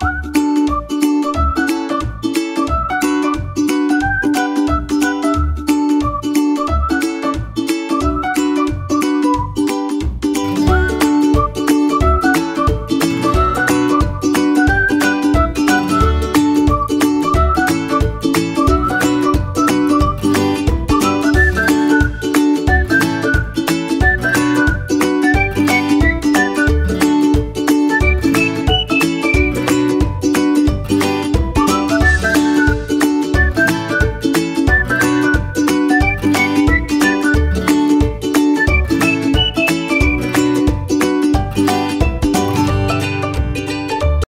you